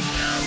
Bye.